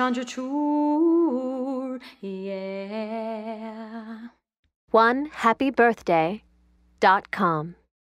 on your yeah. One happy birthday dot com.